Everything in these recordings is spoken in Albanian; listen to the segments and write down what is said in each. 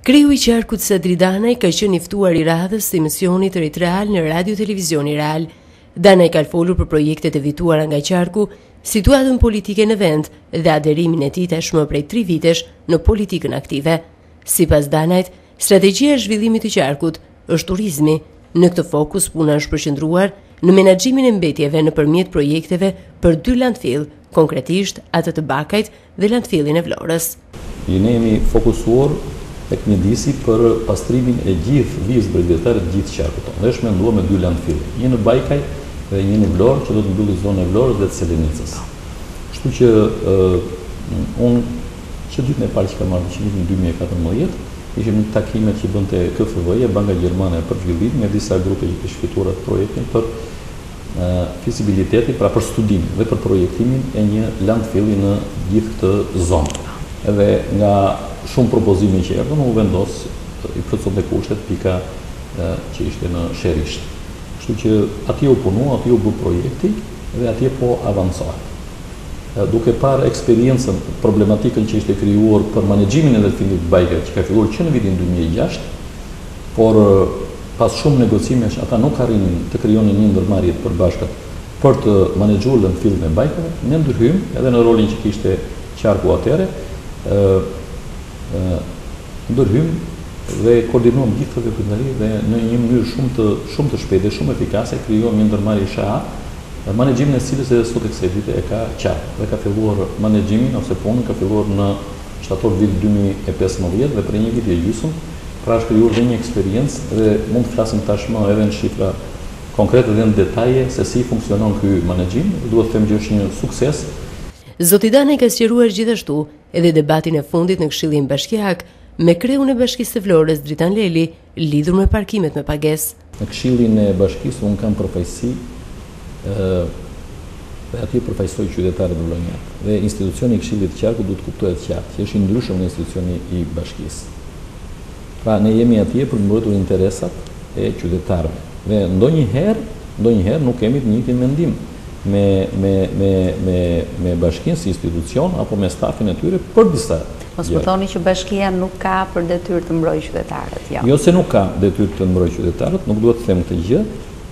Kreu i qarkut Sadri Danaj ka qenë i ftuar i radhës të emisionit Rrjet Real në Radio Televizioni Real. Danaj ka folur për projektet e fituara nga qarku, situatën politike në vend dhe aderimin e tij tashmë prej 3 vitesh në politikën aktive. Sipas Danajt, Strategjia e zhvillimit të qarkut është turizmi. Në këtë fokus puna është përqendruar në menaxhimin e mbetjeve nëpërmjet projekteve për dy landfill, konkretisht atë të Bajkajt dhe landfillin e Vlorës. Ne jemi fokusuar tek mjedisi për pastrimin e gjithë vijës bregdetare të gjithë qarkut tonë dhe është menduar me dy landfille, një në Bajkaj dhe një në Vlorë që do të mbylli zonën e Vlorës dhe të Selenicës. Kështu që unë Që ditën e parë që kam marrë në qëndrim në dy mijë e katërmbëdhjetë, ishim në takimet që bënte KfW-ja, Banka Gjermane për Zhvillim, me disa grupe që kishin fituar atë projektin për fizibilitetin, pra për studimin dhe për projektimin e një landfilli në gjithë këtë zonë. Dhe nga shumë propozime që erdhën, u vendos i plotësonte kushtet pika që ishte në Sherishtë. Kështu që atje u punu, atje u bë projekti dhe atje po avancohet. Duke parë eksperiencën, problematikën që ishte krijuar për menaxhimin e landfillit Bajkaj që ka filluar që në vitin dy mijë e gjashtë, por pas shumë negocimesh ata nuk arrinin të krijonin një ndërmarrje të përbashkët për të menaxhuar landfillin e Bajkave, ne ndërhymë edhe në rolin që kishte qarku atëherë, ndërhymë dhe koordinuam gjithë këtë veprimtari dhe në një mënyrë shumë të shumë të shpejtë dhe shumë efikase krijuam një ndërmarrje SHA, Menaxhimin e cilës edhe sot e kësaj dite e ka qarku dhe ka filluar menaxhimin ose punën ka filluar në shtator të vitit dy mijë e pesëmbëdhjetë dhe prej një viti e gjysmë pra është krijuar dhe një eksperiencë dhe mund të flasim tashmë edhe në shifra konkrete dhe në detaje se si funksionon ky menaxhim duhet të them që është një sukses. Zoti Danaj ka sqaruar gjithashtu edhe debatin e fundit në Këshillin Bashkiak me kreun e Bashkisë së Vlorës, Dritan Leli, Lidhur me parkimet me pagesë. Në këshillin e bashkisë unë kam përfaqësi dhe atje përfaqësoj qytetarët vlonjatë. Dhe institucioni i këshillit të qarkut duhet të kuptohet qartë, që është i ndryshëm nga institucioni i bashkisë. Pra ne jemi atje për të mbrojtur interesat e qytetarëve. Dhe ndonjëherë, ndonjëherë nuk kemi të njëjtin mendim. me me me me me bashkinë si institucion apo me stafin e tyre për disa Mos më thoni që bashkia nuk ka për detyrë të mbrojë qytetarët, jo. Jo se nuk ka detyrë të mbrojë qytetarët, nuk duhet të them këtë gjë,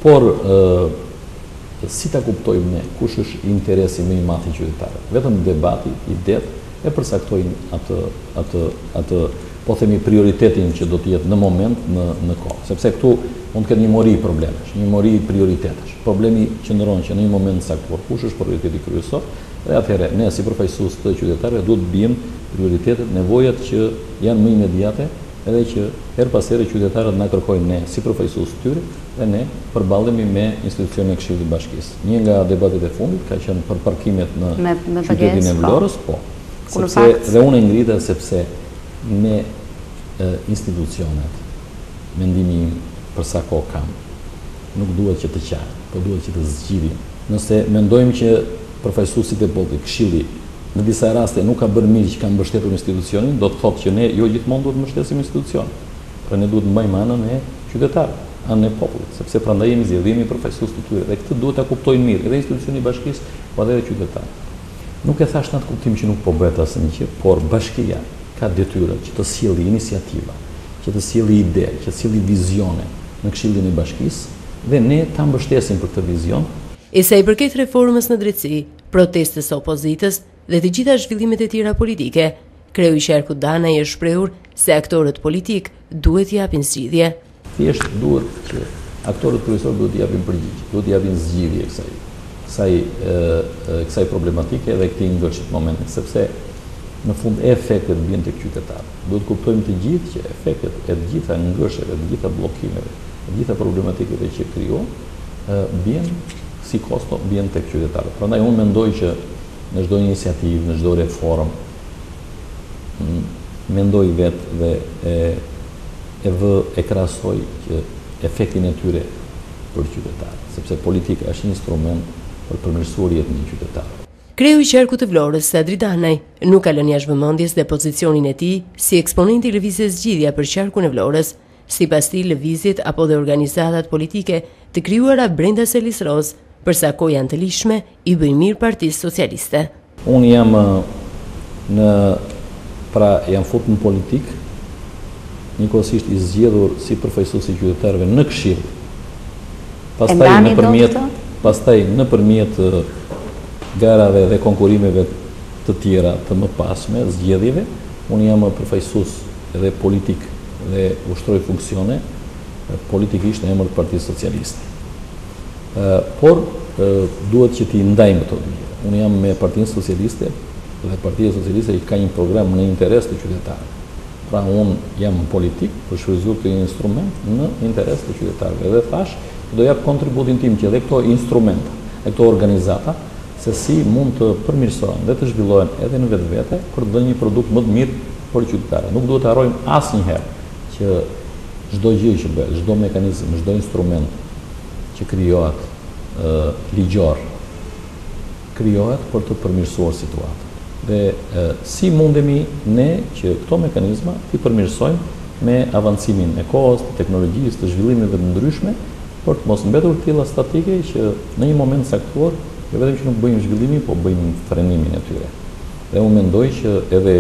por ë si ta kuptojmë ne kush është interesi më i madh i qytetarëve? Vetëm debati, idetë e përcaktojnë atë atë atë po themi prioritetin që do të jetë në moment në në kohë. Sepse këtu mund të ketë një mori problemesh, një mori prioritetesh. Problemi qëndron që në një moment të caktuar kush është prioriteti kryesor dhe atëherë ne si përfaqësues të qytetarëve duhet të biem prioritetet, nevojat që janë më imediate edhe që herë pas here qytetarët na kërkojnë ne si përfaqësues të tyre dhe ne përballemi me institucionin e Këshillit të Bashkisë. Një nga debatet e fundit ka qenë për parkimet në qytetin e Vlorës, po, sepse dhe unë e ngrita sepse ne institucionet, mendimi im për sa kohë kam, Nuk duhet që të qajmë, po duhet që të zgjidhim. Nëse mendojmë që përfaqësuesit e popullit, Këshilli, në disa raste nuk ka bërë mirë që ka mbështetur institucionin, do të thotë që ne jo gjithmonë duhet të mbështesim institucionin. Pra ne duhet të mbajmë anën e qytetarëve, anën e popullit, sepse prandaj jemi zgjedhur, jemi përfaqësues të tyre dhe këtë duhet ta kuptojnë mirë edhe institucioni i bashkisë, por edhe qytetarët. Nuk e thashë në atë kuptim që nuk po bëhet asnjë gjë, por bashkia ka detyrë që të sjelli iniciativa, që të sjelli ide, që të sjelli vizione në Këshillin e Bashkisë dhe ne ta mbështesim për këtë vizion. E sa i përket reformës në drejtësi, protestës së opozitës dhe të gjitha zhvillimet e tjera politike, kreu i qarkut Danaj është shprehur se aktorët politikë duhet të japin zgjidhje. Thjesht duhet që aktorët kryesorë duhet t'i japin përgjigje, duhet t'i japin zgjidhje kësaj, kësaj, kësaj problematike dhe këtij ngërçi të momenti, sepse në fund efektet bien tek qytetarët. Duhet të kuptojmë të gjithë që efektet e të gjitha ngërçeve, të gjitha bllokimeve, të gjitha problematikeve që krijohen, bien si kosto bien tek qytetarët. Prandaj unë mendoj që në çdo iniciativë, në çdo reformë, mendoj vetë dhe e e vë e krahasoj që efektin e tyre për qytetarët, sepse politika është një instrument për të përmirësuar jetën e qytetarëve. Kreu i Qarkut të Vlorës, Sadri Danaj, nuk ka lënë jashtë vëmendjes dhe pozicionin e tij si eksponent i Lëvizjes Zgjidhja për Qarkun e Vlorës. Sipas tij, lëvizjet apo dhe organizatat politike të krijuara brenda Selisë Rozë, për sa kohë janë të ligjshme, i bëjnë mirë Partisë Socialiste. Unë jam në pra jam fut në politikë, njëkohësisht i zgjedhur si përfaqësues i qytetarëve në këshill. Pastaj nëpërmjet pastaj nëpërmjet garave dhe konkurimeve të tjera të mëpasme, zgjedhjeve, unë jam përfaqësues edhe politik dhe ushtroj funksione politikisht në emër të Partisë Socialiste. Por, duhet që t'i ndajmë këto dy gjëra. Unë jam me Partinë Socialiste dhe Partia Socialiste që ka një program në interes të qytetarëve. Pra, unë jam në politikë për shfrytëzuar këtë instrument në interes të qytetarëve. Dhe thashë që do jap kontributin tim që dhe këto instrumenta, dhe këto organizata, se si mund të përmirësohen dhe të zhvillohen edhe në vetvete për të dhënë një produkt më të mirë për qytetarët. Nuk duhet të harrojmë asnjëherë që Çdo gjë që bëhet, çdo mekanizëm, çdo instrument që krijohet ligjor, krijohet për të përmirësuar situatën. Dhe si mundemi ne që këto mekanizma t'i përmirësojmë me avancimin e kohës, të teknologjisë, të zhvillimeve të ndryshme, për të mos mbetur të tilla statike që në një moment të caktuar, jo vetëm që nuk bëjnë zhvillimin, po bëjnë frenimin e tyre. Dhe unë mendoj që edhe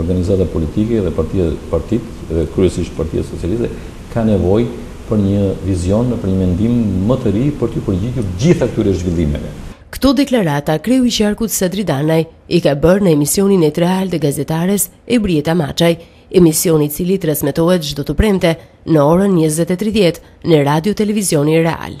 organizatat politike dhe partitë dhe kryesisht Partia Socialiste, ka nevojë për një vizion dhe për një mendim më të ri për t'iu përgjigjur gjithë këtyre zhvillimeve. Këto deklarata kreu i qarkut Sadri Danaj i ka bërë në emisionin "Et Real" të gazetares Ebrieta Maçaj, emision i cili transmetohet çdo të premte në orën njëzet e tridhjetë në Radio Televizionin Real.